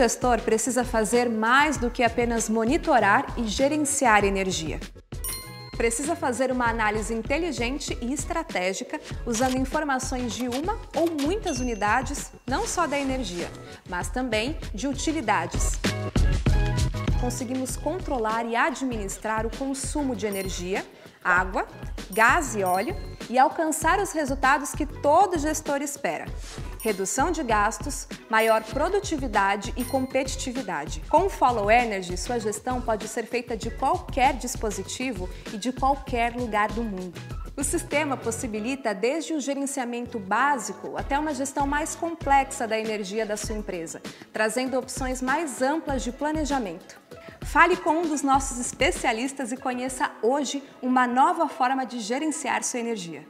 gestor precisa fazer mais do que apenas monitorar e gerenciar energia. Precisa fazer uma análise inteligente e estratégica usando informações de uma ou muitas unidades, não só da energia, mas também de utilidades. Conseguimos controlar e administrar o consumo de energia, água, gás e óleo e alcançar os resultados que todo gestor espera. Redução de gastos, maior produtividade e competitividade. Com o Follow Energy, sua gestão pode ser feita de qualquer dispositivo e de qualquer lugar do mundo. O sistema possibilita desde o gerenciamento básico até uma gestão mais complexa da energia da sua empresa, trazendo opções mais amplas de planejamento. Fale com um dos nossos especialistas e conheça hoje uma nova forma de gerenciar sua energia.